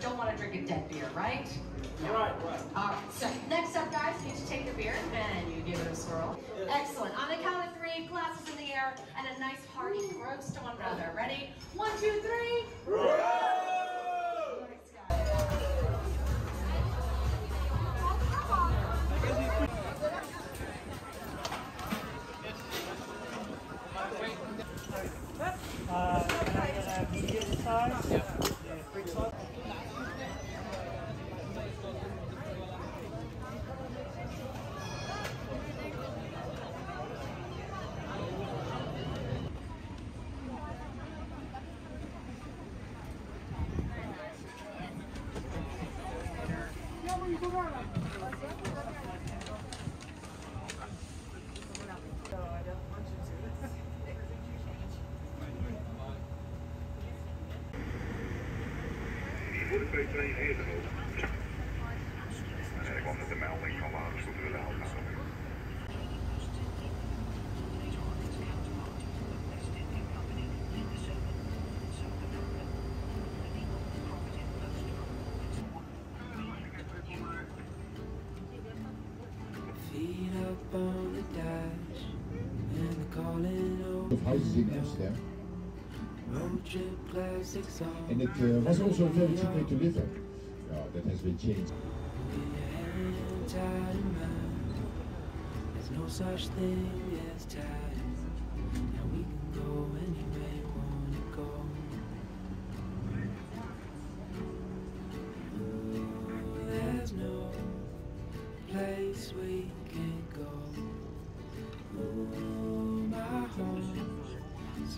Don't want to drink a dead beer, right? Right, right. All right, so next up, guys, you need to take your beer and you give it a swirl. Excellent. On the count of three, glasses in the air, and a nice hearty roast to one another. Ready? One, two, three. Thanks, Hovedbøjteren i Hedemod. Det And it uh, was also very cheap to live there. Oh, that has been changed. There's no such thing as time. Now we can go anywhere you want to go. Ooh, there's no place we can go. Ooh,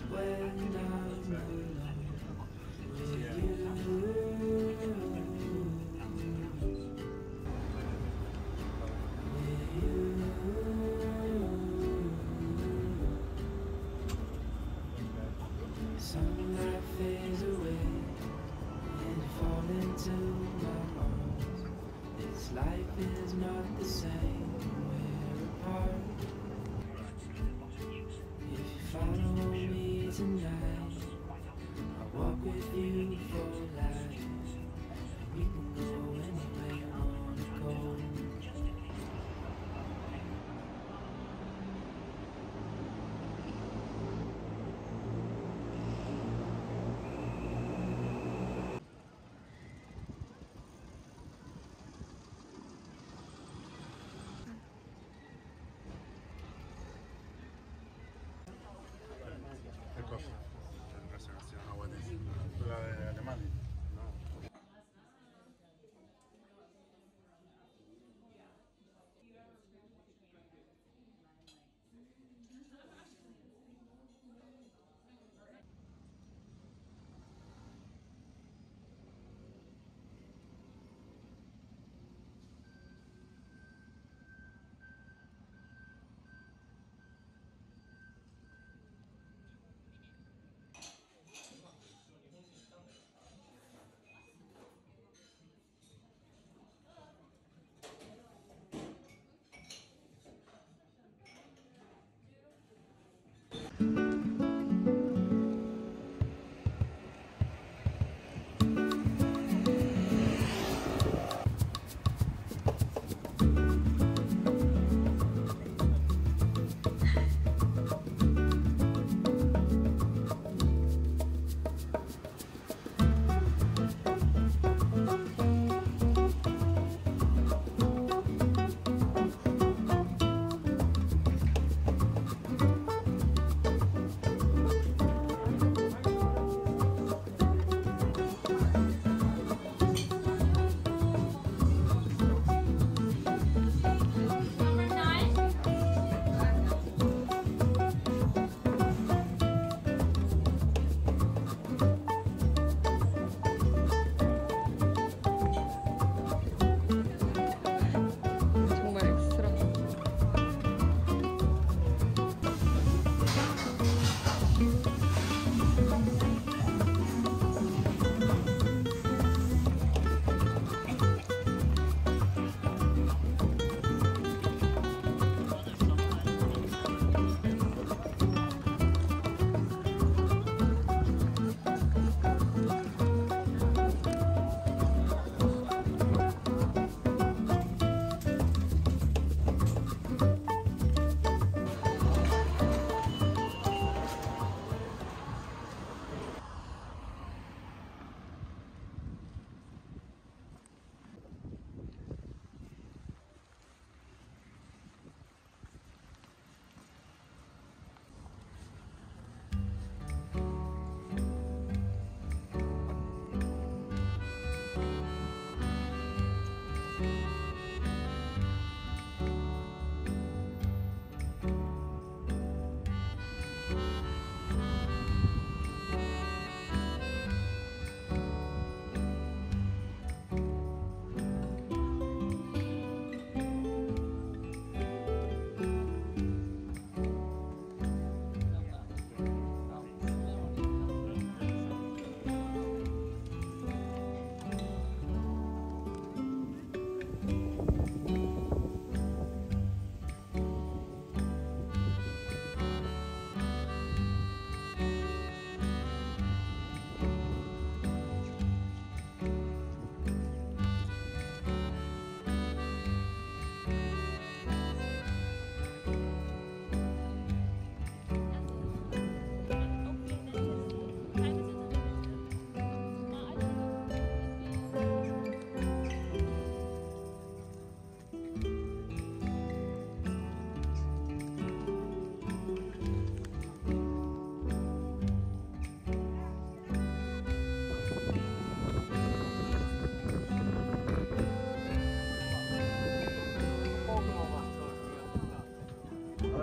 when I'm alone with you.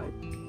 Bye.